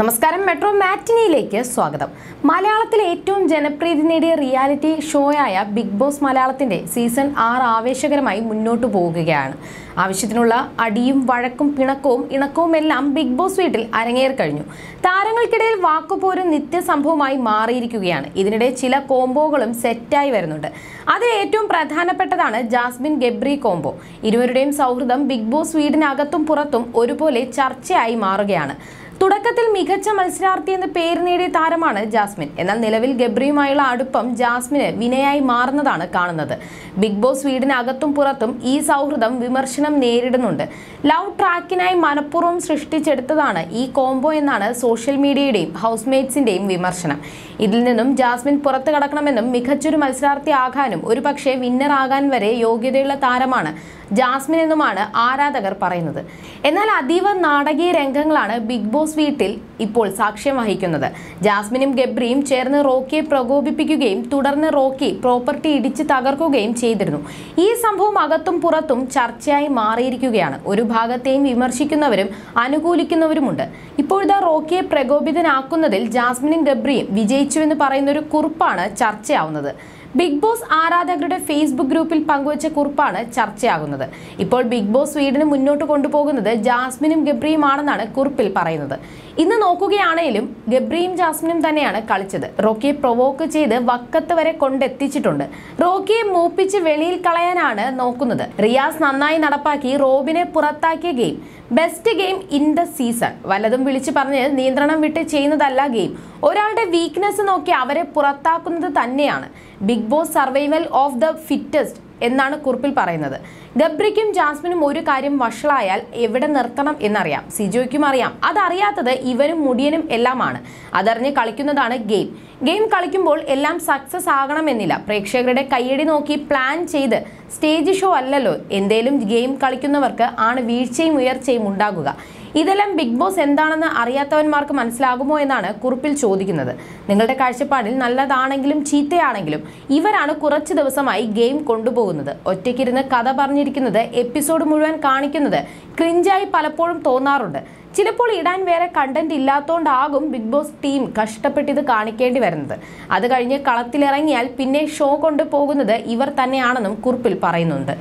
നമസ്കാരം മെട്രോ മാറ്റിനിയിലേക്ക് സ്വാഗതം. മലയാളത്തിലെ ഏറ്റവും ജനപ്രീതി നേടിയ റിയാലിറ്റി ഷോയായ ബിഗ് ബോസ് മലയാളത്തിന്റെ സീസൺ ആറ് ആവേശകരമായി മുന്നോട്ട് പോകുകയാണ് ആവശ്യത്തിനുള്ള അടിയും വഴക്കും പിണക്കവും ഇണക്കവും എല്ലാം ബിഗ് ബോസ് വീട്ടിൽ അരങ്ങേറി കഴിഞ്ഞു. താരങ്ങൾക്കിടയിൽ വാക്കുപോരും നിത്യസംഭവമായി മാറിയിരിക്കുകയാണ്. ഇതിനിടെ ചില കോംബോകളും സെറ്റായി വരുന്നുണ്ട്. അതിൽ ഏറ്റവും പ്രധാനപ്പെട്ടതാണ് ജാസ്മിൻ ഗബ്രി കോംബോ. ഇരുവരുടെയും സൗഹൃദം ബിഗ് ബോസ് വീടിനകത്തും പുറത്തും ഒരുപോലെ ചർച്ചയായി മാറുകയാണ്. തുടക്കത്തിൽ മികച്ച മത്സരാർത്ഥി എന്ന പേര് നേടിയ താരമാണ് ജാസ്മിൻ. എന്നാൽ നിലവിൽ ഗബ്രിയുമായുള്ള അടുപ്പം ജാസ്മിന് വിനയായി മാറുന്നതാണ് കാണുന്നത്. ബിഗ് ബോസ് വീടിനകത്തും പുറത്തും ഈ സൗഹൃദം വിമർശനം നേരിടുന്നുണ്ട്. ലവ് ട്രാക്കിനായി മനഃപൂർവം സൃഷ്ടിച്ചെടുത്തതാണ് ഈ കോംബോ എന്നാണ് സോഷ്യൽ മീഡിയയുടെയും ഹൗസ്മേറ്റ്സിന്റെയും വിമർശനം. ഇതിൽ നിന്നും ജാസ്മിൻ പുറത്തു കടക്കണമെന്നും മികച്ചൊരു മത്സരാർത്ഥി ആകാനും ഒരുപക്ഷെ വിന്നർ ആകാൻ വരെ യോഗ്യതയുള്ള താരമാണ് ജാസ്മിൻ എന്നുമാണ് ആരാധകർ പറയുന്നത്. എന്നാൽ അതീവ നാടകീയ രംഗങ്ങളാണ് ബിഗ് ബോസ് വീട്ടിൽ ഇപ്പോൾ സാക്ഷ്യം വഹിക്കുന്നത്. ജാസ്മിനും ഗബ്രിയും ചേർന്ന് റോക്കിയെ പ്രകോപിപ്പിക്കുകയും തുടർന്ന് റോക്കി പ്രോപ്പർട്ടി ഇടിച്ച് തകർക്കുകയും ചെയ്തിരുന്നു. ഈ സംഭവം അകത്തും പുറത്തും ചർച്ചയായി മാറിയിരിക്കുകയാണ്. ഒരു ഭാഗത്തെയും വിമർശിക്കുന്നവരും അനുകൂലിക്കുന്നവരുമുണ്ട്. ഇപ്പോഴത്തെ റോക്കിയെ പ്രകോപിതനാക്കുന്നതിൽ ജാസ്മിനും ഗബ്രിയും വിജയിച്ചുവെന്ന് പറയുന്ന ഒരു കുറിപ്പാണ് ചർച്ചയാവുന്നത്. ബിഗ് ബോസ് ആരാധകരുടെ ഫേസ്ബുക്ക് ഗ്രൂപ്പിൽ പങ്കുവച്ച കുറിപ്പാണ് ചർച്ചയാകുന്നത്. ഇപ്പോൾ ബിഗ് ബോസ് വീടിന് മുന്നോട്ട് കൊണ്ടുപോകുന്നത് ജാസ്മിനും ഗബ്രിയുമാണെന്നാണ് കുറിപ്പിൽ പറയുന്നത്. ഇന്ന് നോക്കുകയാണെങ്കിലും ഗബ്രിയും ജാസ്മിനും തന്നെയാണ് കളിച്ചത്. റോക്കിയെ പ്രൊവോക്ക് ചെയ്ത് വക്കത്ത് വരെ കൊണ്ടെത്തിച്ചിട്ടുണ്ട്. റോക്കിയെ മൂപ്പിച്ച് വെളിയിൽ കളയാനാണ് നോക്കുന്നത്. റിയാസ് നന്നായി നടപ്പാക്കി റോബിനെ പുറത്താക്കിയ game. Best game in the season വല്ലതും വിളിച്ചു പറഞ്ഞ് നിയന്ത്രണം വിട്ട് ചെയ്യുന്നതല്ല ഗെയിം. ഒരാളുടെ വീക്ക്നെസ് നോക്കി അവരെ പുറത്താക്കുന്നത് തന്നെയാണ്. Bigg Boss survival of the fittest എന്നാണ് കുറിപ്പിൽ പറയുന്നത്. ഗബ്രിക്കും ജാസ്മിനും ഒരു കാര്യം വഷളായാൽ എവിടെ നിർത്തണം എന്നറിയാം. സിജോയ്ക്കും അറിയാം. അതറിയാത്തത് ഇവരും മുടിയനും എല്ലാമാണ്. അതറിഞ്ഞ് കളിക്കുന്നതാണ് ഗെയിം. ഗെയിം കളിക്കുമ്പോൾ എല്ലാം സക്സസ് ആകണമെന്നില്ല പ്രേക്ഷകരുടെ കയ്യടി നോക്കി പ്ലാൻ ചെയ്ത് സ്റ്റേജ് ഷോ അല്ലല്ലോ. എന്തേലും ഗെയിം കളിക്കുന്നവർക്ക് ആണ് വീഴ്ചയും ഉയർച്ചയും ഉണ്ടാകുക. ഇതെല്ലാം ബിഗ് ബോസ് എന്താണെന്ന് അറിയാത്തവന്മാർക്ക് മനസ്സിലാകുമോ എന്നാണ് കുറിപ്പിൽ ചോദിക്കുന്നത്. നിങ്ങളുടെ കാഴ്ചപ്പാടിൽ നല്ലതാണെങ്കിലും ചീത്തയാണെങ്കിലും ഇവരാണ് കുറച്ച് ദിവസമായി ഗെയിം കൊണ്ടുപോകുന്നത്. ഒറ്റയ്ക്കിരുന്ന് കഥ പറഞ്ഞിരിക്കുന്നത് എപ്പിസോഡ് മുഴുവൻ കാണിക്കുന്നത് ക്രിഞ്ചായി പലപ്പോഴും തോന്നാറുണ്ട്. ചിലപ്പോൾ ഇടാൻ വേറെ കണ്ടന്റ് ഇല്ലാത്തതുകൊണ്ടാകും ബിഗ് ബോസ് ടീം കഷ്ടപ്പെട്ട് ഇത് കാണിക്കേണ്ടി വരുന്നത്. അത് കഴിഞ്ഞ് കളത്തിലിറങ്ങിയാൽ പിന്നെ ഷോ കൊണ്ടുപോകുന്നത് ഇവർ തന്നെയാണെന്നും കുറിപ്പിൽ പറയുന്നുണ്ട്.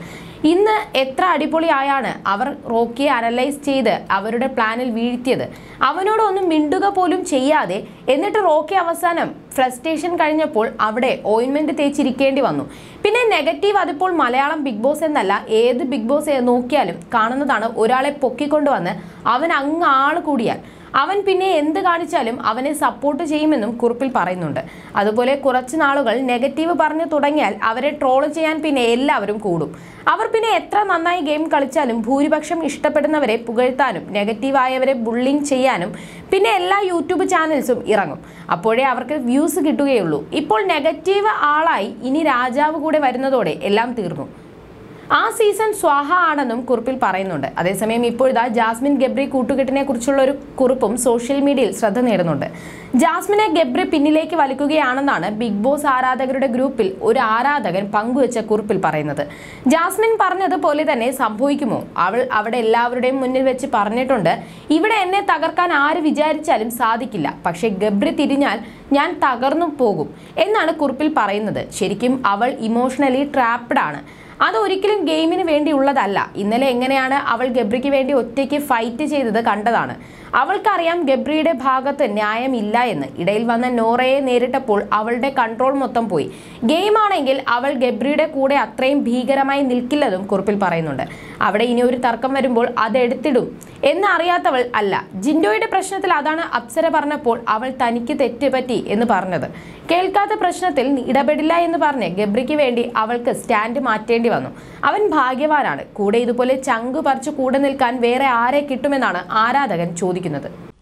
ഇന്ന് എത്ര അടിപൊളിയായാണ് അവർ റോക്കിയെ അനലൈസ് ചെയ്ത് അവരുടെ പ്ലാനിൽ വീഴ്ത്തിയത്. അവനോടൊന്നും മിണ്ടുക പോലും ചെയ്യാതെ എന്നിട്ട് റോക്കി അവസാനം ഫ്രസ്ട്രേഷൻ കഴിഞ്ഞപ്പോൾ അവിടെ ഓയിൻമെന്റ് തേച്ചിരിക്കേണ്ടി വന്നു. പിന്നെ നെഗറ്റീവ് അതിപ്പോൾ മലയാളം ബിഗ് ബോസ് എന്നല്ല ഏത് ബിഗ് ബോസ് നോക്കിയാലും കാണുന്നതാണ് ഒരാളെ പൊക്കിക്കൊണ്ടുവന്ന് അവൻ അങ്ങ് ആൾ കൂടിയാൽ. അവൻ പിന്നെ എന്ത് കാണിച്ചാലും അവനെ സപ്പോർട്ട് ചെയ്യുമെന്നും കുറിപ്പിൽ പറയുന്നുണ്ട്. അതുപോലെ കുറച്ച് നാളുകൾ നെഗറ്റീവ് പറഞ്ഞു തുടങ്ങിയാൽ അവരെ ട്രോൾ ചെയ്യാൻ പിന്നെ എല്ലാവരും കൂടും. അവർ പിന്നെ എത്ര നന്നായി ഗെയിം കളിച്ചാലും ഭൂരിപക്ഷം ഇഷ്ടപ്പെടുന്നവരെ പുകഴ്ത്താനും നെഗറ്റീവായവരെ ബുള്ളിങ് ചെയ്യാനും പിന്നെ എല്ലാ യൂട്യൂബ് ചാനൽസും ഇറങ്ങും. അപ്പോഴേ അവർക്ക് വ്യൂസ് കിട്ടുകയുള്ളൂ. ഇപ്പോൾ നെഗറ്റീവ് ആളായി ഇനി രാജാവ് കൂടെ വരുന്നതോടെ എല്ലാം തീർന്നു. ആ സീസൺ സ്വാഹ ആണെന്നും കുറിപ്പിൽ പറയുന്നുണ്ട്. അതേസമയം ഇപ്പോഴിതാ ജാസ്മിൻ ഗബ്രി കൂട്ടുകെട്ടിനെ കുറിച്ചുള്ള ഒരു കുറിപ്പും സോഷ്യൽ മീഡിയയിൽ ശ്രദ്ധ നേടുന്നുണ്ട്. ജാസ്മിനെ ഗബ്രി പിന്നിലേക്ക് വലിക്കുകയാണെന്നാണ് ബിഗ് ബോസ് ആരാധകരുടെ ഗ്രൂപ്പിൽ ഒരു ആരാധകൻ പങ്കുവച്ച കുറിപ്പിൽ പറയുന്നത്. ജാസ്മിൻ പറഞ്ഞതുപോലെ തന്നെ സംഭവിക്കുമോ? അവൾ അവിടെ എല്ലാവരുടെയും മുന്നിൽ വെച്ച് പറഞ്ഞിട്ടുണ്ട് ഇവിടെ എന്നെ തകർക്കാൻ ആര് വിചാരിച്ചാലും സാധിക്കില്ല. പക്ഷെ ഗബ്രി തിരിഞ്ഞാൽ ഞാൻ തകർന്നു പോകും എന്നാണ് കുറിപ്പിൽ പറയുന്നത്. ശരിക്കും അവൾ ഇമോഷണലി ട്രാപ്ഡ് ആണ്. അത് ഒരിക്കലും ഗെയിമിന് വേണ്ടിയുള്ളതല്ല. ഇന്നലെ എങ്ങനെയാണ് അവൾ ഗബ്രിക്ക് വേണ്ടി ഒറ്റയ്ക്ക് ഫൈറ്റ് ചെയ്തത് കണ്ടതാണ്. അവൾക്കറിയാം ഗബ്രിയുടെ ഭാഗത്ത് ന്യായമില്ല എന്ന്. ഇടയിൽ വന്ന നോറയെ നേരിട്ടപ്പോൾ അവളുടെ കൺട്രോൾ മൊത്തം പോയി. ഗെയിമാണെങ്കിൽ അവൾ ഗബ്രിയുടെ കൂടെ അത്രയും ഭീകരമായി നിൽക്കില്ലെന്നും കുറിപ്പിൽ പറയുന്നുണ്ട്. അവിടെ ഇനി ഒരു തർക്കം വരുമ്പോൾ അതെടുത്തിടും എന്നറിയാത്തവൾ അല്ല. ജിൻഡോയുടെ പ്രശ്നത്തിൽ അതാണ് അപ്സര പറഞ്ഞപ്പോൾ അവൾ തനിക്ക് തെറ്റ് പറ്റി എന്ന് പറഞ്ഞത്. കേൾക്കാത്ത പ്രശ്നത്തിൽ ഇടപെടില്ല എന്ന് പറഞ്ഞ് ഗബ്രിക്ക് വേണ്ടി അവൾക്ക് സ്റ്റാൻഡ് മാറ്റേണ്ടി വന്നു. അവൻ ഭാഗ്യവാനാണ്. കൂടെ ഇതുപോലെ ചങ്കു പറിച്ചു കൂടെ നിൽക്കാൻ വേറെ ആരെ കിട്ടുമെന്നാണ് ആരാധകൻ ചോദിക്കുന്നത്.